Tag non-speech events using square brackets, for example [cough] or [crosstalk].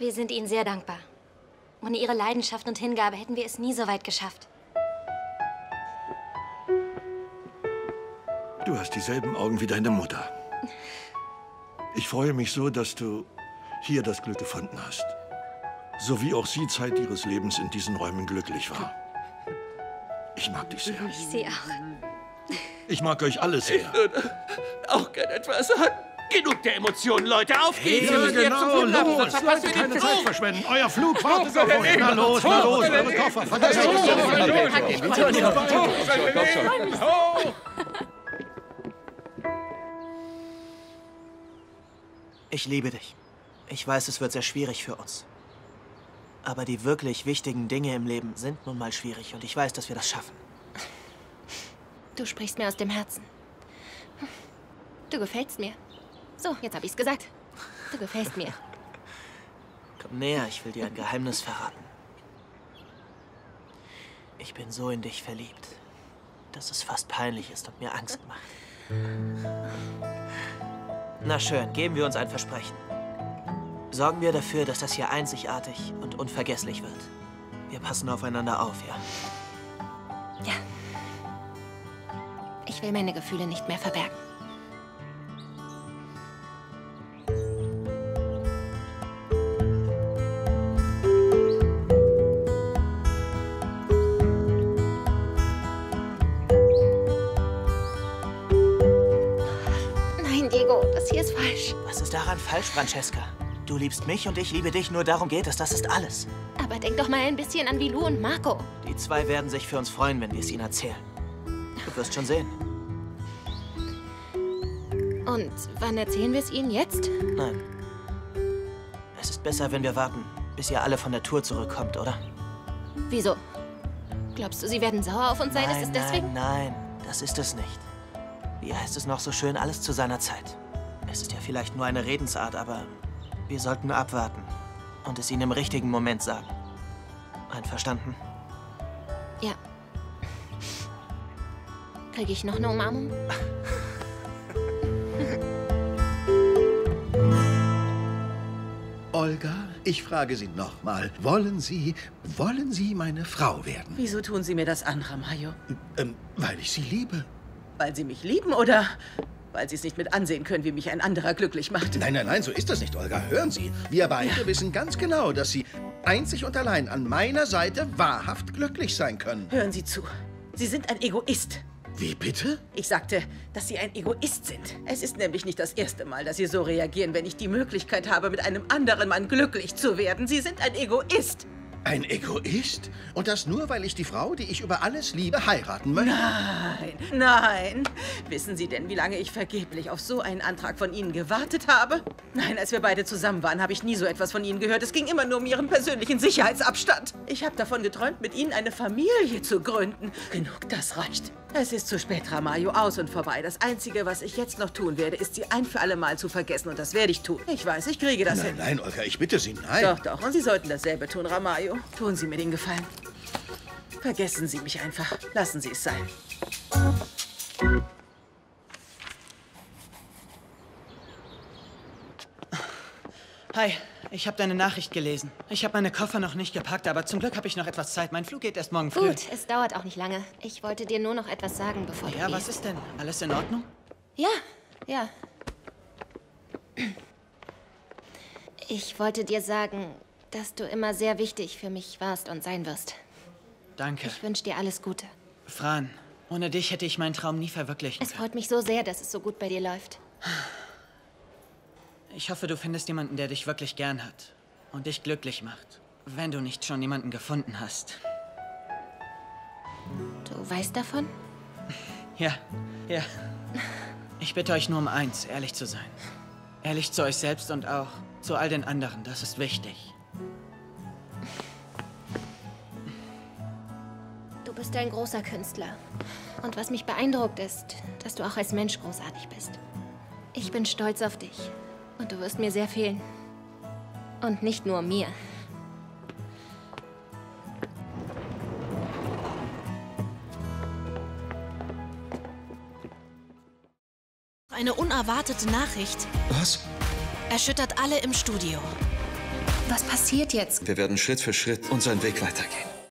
Wir sind Ihnen sehr dankbar. Ohne Ihre Leidenschaft und Hingabe hätten wir es nie so weit geschafft. Du hast dieselben Augen wie deine Mutter. Ich freue mich so, dass du hier das Glück gefunden hast. So wie auch sie Zeit ihres Lebens in diesen Räumen glücklich war. Ich mag dich sehr. Ich Sie auch. Ich mag euch alle sehr. Ich würde auch gern etwas sagen. Genug der Emotionen, Leute. Auf geht's. Hey, Wir müssen jetzt genau, zum Flughafen, los. sonst verpassen wir Keine den Zeit verschwenden. Euer Flug wartet auf euch. Na los, na los, eure Koffer. Vergesst nicht. hoch, hoch. Ich liebe dich. Ich weiß, es wird sehr schwierig für uns. Aber die wirklich wichtigen Dinge im Leben sind nun mal schwierig und ich weiß, dass wir das schaffen. Du sprichst mir aus dem Herzen. Du gefällst mir. So, jetzt hab ich's gesagt. Du gefällst mir. Komm näher, ich will dir ein Geheimnis verraten. Ich bin so in dich verliebt, dass es fast peinlich ist und mir Angst macht. Na schön, geben wir uns ein Versprechen. Sorgen wir dafür, dass das hier einzigartig und unvergesslich wird. Wir passen aufeinander auf, ja? Ja. Ich will meine Gefühle nicht mehr verbergen. Das hier ist falsch. Was ist daran falsch, Francesca? Du liebst mich und ich liebe dich, nur darum geht es, das ist alles. Aber denk doch mal ein bisschen an Vilou und Marco. Die zwei werden sich für uns freuen, wenn wir es ihnen erzählen. Du wirst schon sehen. Und wann erzählen wir es ihnen jetzt? Nein. Es ist besser, wenn wir warten, bis ihr alle von der Tour zurückkommt, oder? Wieso? Glaubst du, sie werden sauer auf uns sein? nein, ist es deswegen? Nein, nein, das ist es nicht. Wie heißt es noch so schön, alles zu seiner Zeit. Es ist ja vielleicht nur eine Redensart, aber wir sollten abwarten und es ihnen im richtigen Moment sagen. Einverstanden? Ja. Kriege ich noch eine Umarmung? [laughs] Olga, ich frage Sie nochmal. Wollen Sie, wollen Sie meine Frau werden? Wieso tun Sie mir das an, Ramayo? Ähm, weil ich Sie liebe. Weil Sie mich lieben oder weil Sie es nicht mit ansehen können, wie mich ein anderer glücklich macht? Nein, nein, nein, so ist das nicht, Olga. Hören Sie, wir beide wissen ganz genau, dass Sie einzig und allein an meiner Seite wahrhaft glücklich sein können. Hören Sie zu. Sie sind ein Egoist. Wie bitte? Ich sagte, dass Sie ein Egoist sind. Es ist nämlich nicht das erste Mal, dass Sie so reagieren, wenn ich die Möglichkeit habe, mit einem anderen Mann glücklich zu werden. Sie sind ein Egoist. Ein Egoist? Und das nur, weil ich die Frau, die ich über alles liebe, heiraten möchte? Nein, nein. Wissen Sie denn, wie lange ich vergeblich auf so einen Antrag von Ihnen gewartet habe? Nein, als wir beide zusammen waren, habe ich nie so etwas von Ihnen gehört. Es ging immer nur um Ihren persönlichen Sicherheitsabstand. Ich habe davon geträumt, mit Ihnen eine Familie zu gründen. Genug, das reicht. Es ist zu spät, Ramayo, aus und vorbei. Das Einzige, was ich jetzt noch tun werde, ist, Sie ein für alle Mal zu vergessen. Und das werde ich tun. Ich weiß, ich kriege das Nein, hin. nein, Olga, ich bitte Sie, nein. Doch, doch. Und Sie sollten dasselbe tun, Ramayo. Tun Sie mir den Gefallen. Vergessen Sie mich einfach. Lassen Sie es sein. Hi, ich habe deine Nachricht gelesen. Ich habe meine Koffer noch nicht gepackt, aber zum Glück habe ich noch etwas Zeit. Mein Flug geht erst morgen früh. Gut, es dauert auch nicht lange. Ich wollte dir nur noch etwas sagen, bevor du Ja, was ist denn? Alles in Ordnung? Ja, ja. Ich wollte dir sagen, dass du immer sehr wichtig für mich warst und sein wirst. Danke. Ich wünsche dir alles Gute. Fran, ohne dich hätte ich meinen Traum nie verwirklichen Es freut mich so sehr, dass es so gut bei dir läuft. Ich hoffe, du findest jemanden, der dich wirklich gern hat und dich glücklich macht. Wenn du nicht schon jemanden gefunden hast. Du weißt davon? [laughs] Ja, ja. Ich bitte euch nur um eins, ehrlich zu sein. Ehrlich zu euch selbst und auch zu all den anderen. Das ist wichtig. Du bist ein großer Künstler. Und was mich beeindruckt ist, dass du auch als Mensch großartig bist. Ich bin stolz auf dich. Und du wirst mir sehr fehlen. Und nicht nur mir. Eine unerwartete Nachricht Was? erschüttert alle im Studio. Was passiert jetzt? Wir werden Schritt für Schritt unseren Weg weitergehen.